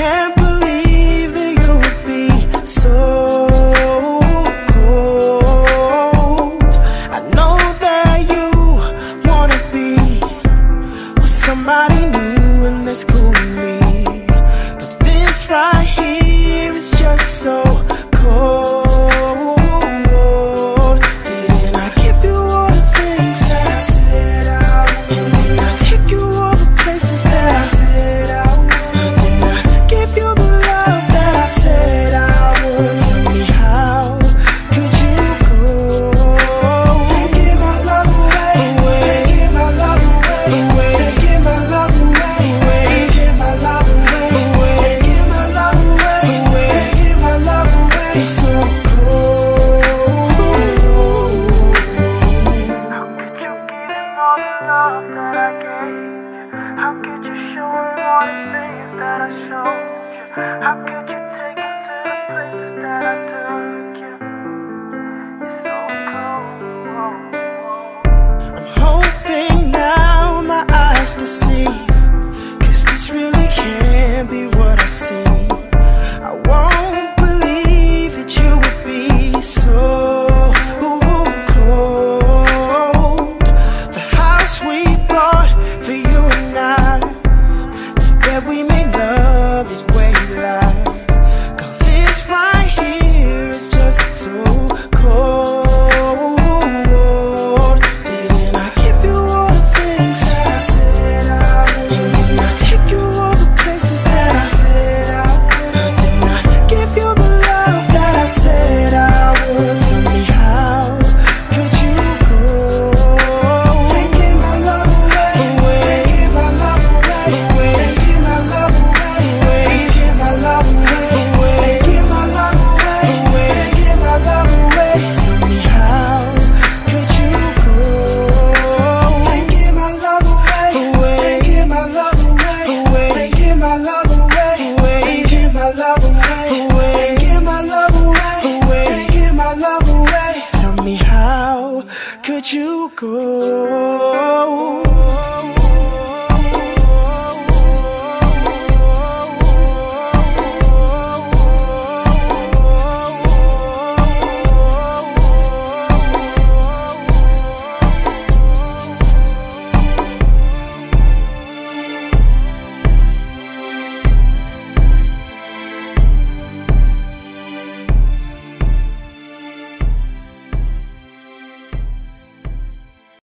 can't believe that you would be so cold. I know that you wanna be with somebody new and that's cool. say deceive. Cause this really can't be what go?